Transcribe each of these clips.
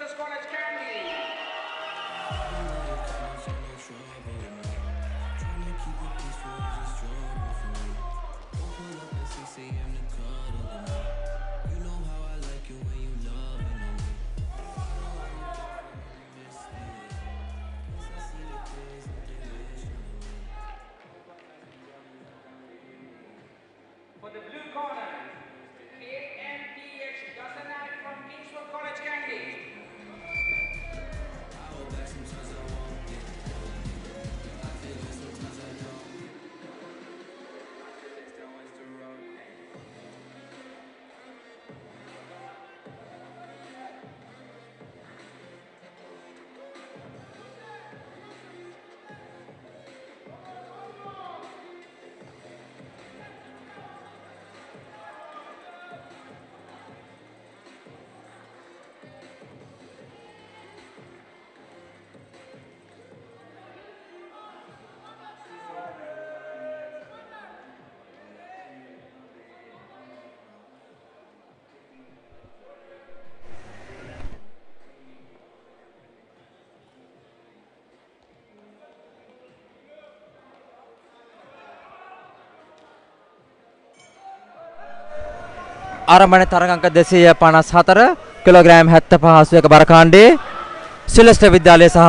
versus College Candy. ආරම්භන තරග අංක 254 kilogram 75 බර කාණ්ඩයේ සිලස්ටර් විද්‍යාලය සහ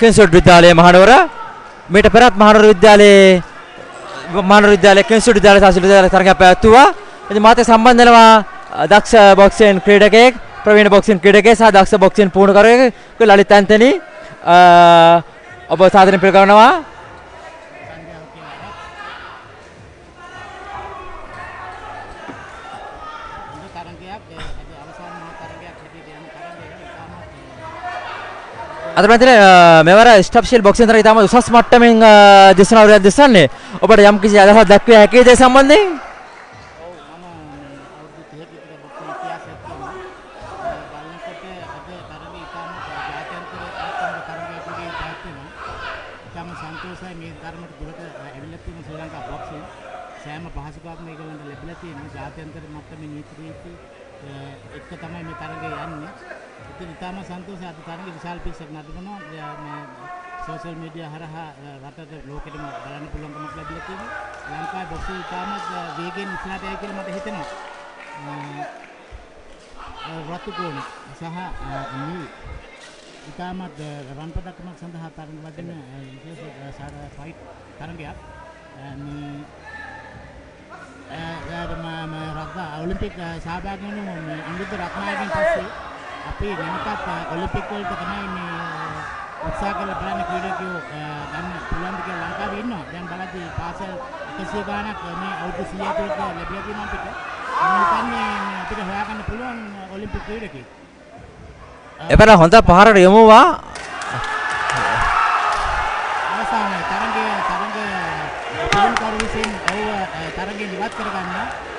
කින්සුඩ් විද්‍යාලයේ මහනුවර මීට පෙරත් මහනුවර විද්‍යාලයේ මහනුවර විද්‍යාලයේ කින්සුඩ් විද්‍යාලය සහ සිලස්ටර් විද්‍යාලය තරගයක් පැවැත්වුවා. ඉතින් මාතේ සම්බන්ධ වෙනවා අ, දක්ෂ බොක්සින් ක්‍රීඩකයෙක් ප්‍රවීණ බොක්සින් ක්‍රීඩකයෙක් සහ දක්ෂ බොක්සින් පුහුණුකරුවෙක් ලලිත් ඇන්තනි අ, ඔබ සාදරයෙන් පිළිගන්නවා. අද පැතිර මෙවර ස්ටප්ශීල් බොක්සින් තරගය ඉතාම උසස් මට්ටමින් දිස්නවරයක් දිස්සන්නේ ඔබට යම් කිසි අදහසක් දැක්විය හැකිද ඒ සම්බන්ධයෙන් ඔව් මම මේ අවුරුදු 30ක විතර බොක්සිං ඉතිහාසයක් තියෙනවා. ඒ බලනකොට අද තරගය ඉතාමත් ජාත්‍යන්තර ආත්මක තරගයක් වගේ පැවැත්වෙනවා. ඉතාම සන්තෝෂයි මේ තරමට දුරට ඇවිල්ලා තියෙන ශ්‍රී ලංකා බොක්සිං. සෑම පහසුකම්ම ඒගොල්ලන්ට ලැබිලා තියෙනවා. ජාත්‍යන්තර මට්ටමේ නීති රීති අ, එක්ක තමයි මේ තරගය යන්නේ. ඉතින් ඉතාම සන්තෝෂයි අද තරගය විශාල පිරිසක් නටනවා. එයා මේ සෝෂල් මීඩියා හරහා අ, රටට ලෝකෙටම බලන්න පුළුවන්කමක් ලැබිලා තියෙනවා. ලංකාවේ බොක්සිං ඉතාමත් අ, වේගයෙන් ඉස්සරහට යයි කියලා මට හිතෙනවා. අ, අ, රතු කෝණ සහ අ, නිල් ඉතාමත් අ, රන් පදක්කමක් සඳහා තරඟ වදින අ, විශේෂ අ, සාර- ෆයිට් තරගයක් අ, මේ ම රත්න ඔලිම්පික් සහභාගී වුණු මේ අනුරුද්ධ රත්නායකයන් පස්සේ අපි නැවතත් ඔලිම්පික් වලට තමයි මේ උත්සාහ කරලා බලන්න ක්‍රීඩකයෝ ගන්න පුළුවන් කියලා ලංකාවේ ඉන්නවා. දැන් බලද්දී පාසල් 100 ගාණක් මේ අවුරුදු 100 තුළට ලැබිලා තියෙනවා අපිට. මම අපිට හොයාගන්න පුළුවන් ඔලිම්පික් ක්‍රීඩකයෙක්. එපර හොඳ පහරට යොමුවා අවසානයේ තරගය තරගය පියුම්කරු විසින් ඔහුව තරගයෙන් ඉවත් කරගන්න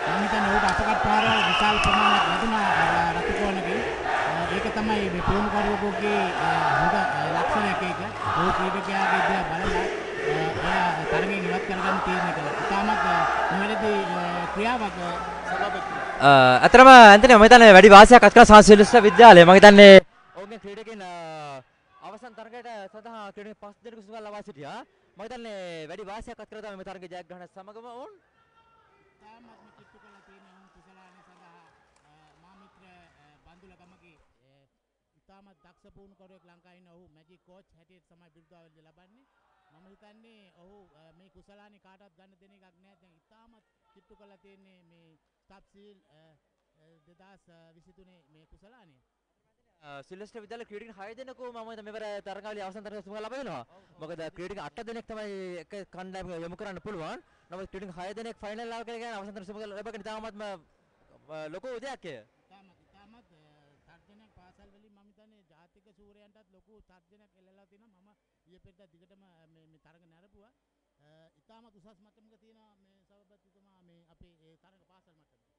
මම හිතන්නේ ඔහුට අපකට් පාර විශාල ප්‍රමාණයක් ලැබුණා රතුකෝණගේ තමයි මේ පියුම්කරුවෙකුගේ අ, හොඳ අ, ලක්ෂණයක් ඒක. ඔහු ක්‍රීඩකයාගේ දිහා බලලා අ, එයා තරගයෙන් ඉවත් කරගන්න තීරණය කළා. ඉතාමත් අ, නිවැරදි අ, ක්‍රියාවක් අ, සභාපති ඇතරම ඇතන මතන වැඩි වාසයක් අත්ක සංසිලිස්ට විද්‍යාලය. මහිතන්නේ ඔවුගේ ක්‍රීඩකින් අවසන් තරගයට සඳහා ක්‍රඩ පස් දෙක සුගල් ලවා සිටියා. මහිතන්නේ වැඩි වාසයක් අත්කරත මෙ තරග ජයග්‍රහණ සමගම ඔවුන් ඉතාමත්ම කිට්ටු කරලා තියෙන උන් කුසලාන සඳහා අ, මා මිත්‍ර අ, බන්දුල ගමගේ අ, ඉතාමත් දක්ෂ පුහුණුකරුවෙක් ලංකාවේ ඉන්න ඔහු මැජික් කෝච් හැටියට තමයි බිරුදාවලිය ලබන්නේ. මම හිතන්නේ ඔහු මේ කුසලානි කාටවත් ගන්න දෙන එකක් නෑ. දැන් ඉතාමත් කිට්ටු කරලා තියෙන්නේ මේ ස්ටප් සීල් 2023 මේ කුසලානිය සිල්ලස්ට විදල ක්‍රඩින් හය දෙනකු ම මෙවර තරගලි අවසන් තරග සුම ලබෙනවා මොකද ක්‍රඩික අට දෙනෙක් තමයි එක කණ්ඩායම යොමු කරන්න පුළුවන්. නම ක්‍රඩින් හය දෙනෙක් ෆයිනල් ලාව කරගෙන අවසන් සුම ලබගෙන තාමත්ම ලොකෝ දෙයක්ය ඉතාමත් ඉතාමත් අ, තර්ජනයක් පාසල් වලින් මම හිතන්නේ ජාතික සූරයන්ටත් ලොකු තර්ජනයක් එල්ලලා තියෙනවා. මම ඊයේ පෙරේදා දිගටම මේ මේ තරග නැරපුවා අ, ඉතාමත් උසස් මට්ටමක තියෙනවා මේ සභාපතිතුමා මේ අපේ ඒ තරග පාසල් මට්ටමේ.